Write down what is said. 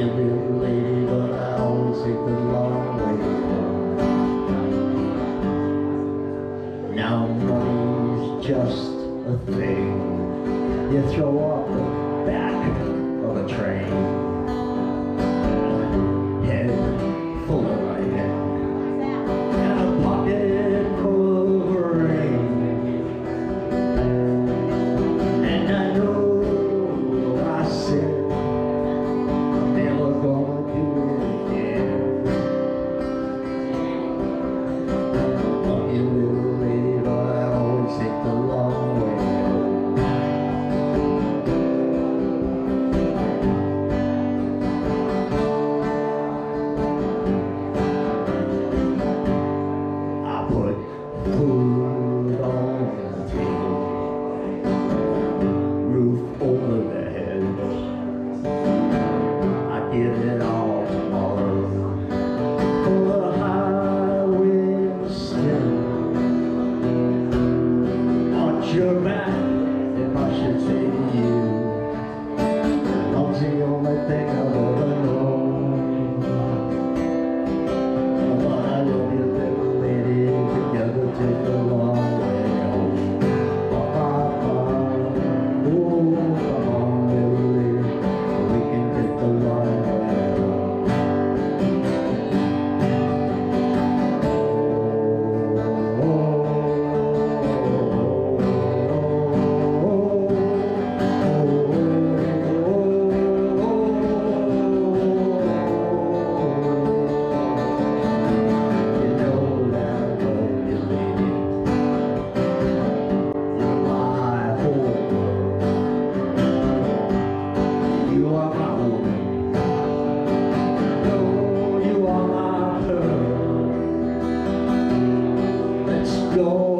your little lady, but I always take the long way. Now money's just a thing you throw off the back of a train. give it all. Dios.